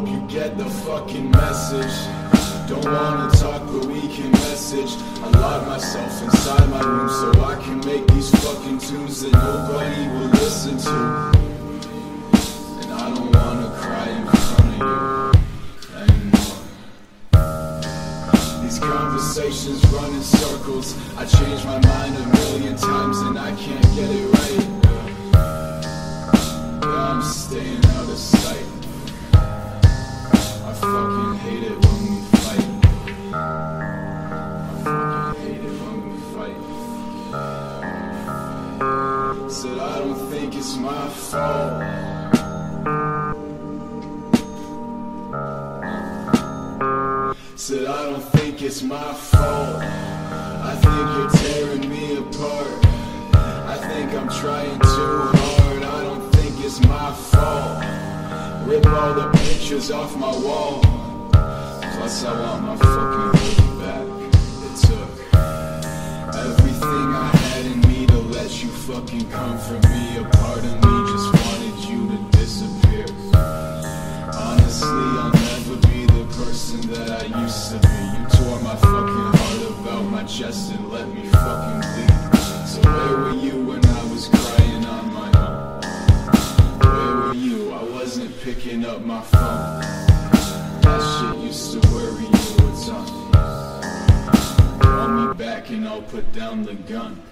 you get the fucking message? Don't wanna talk, but we can message. I lock myself inside my room so I can make these fucking tunes that nobody will listen to. And I don't wanna cry in front of you anymore. These conversations run in circles. I change my mind Said I don't think it's my fault. Said I don't think it's my fault. I think you're tearing me apart. I think I'm trying too hard. I don't think it's my fault. Rip all the pictures off my wall. Plus, I want my fucking back. Fucking comfort me. A part of me just wanted you to disappear. Honestly, I'll never be the person that I used to be. You tore my fucking heart about my chest and let me fucking bleed. So where were you when I was crying on my own? Where were you? I wasn't picking up my phone. That shit used to worry you. Call me back and I'll put down the gun.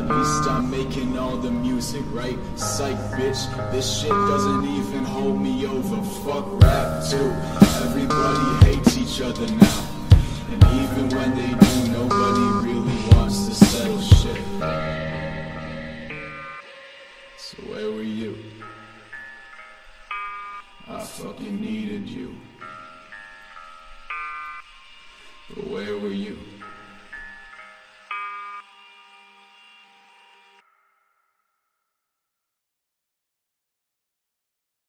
At least I'm making all the music, right? Psych, bitch. This shit doesn't even hold me over. Fuck rap, too. Everybody hates each other now. And even when they do, nobody really wants to settle shit. So where were you? I fucking needed you. But where were you?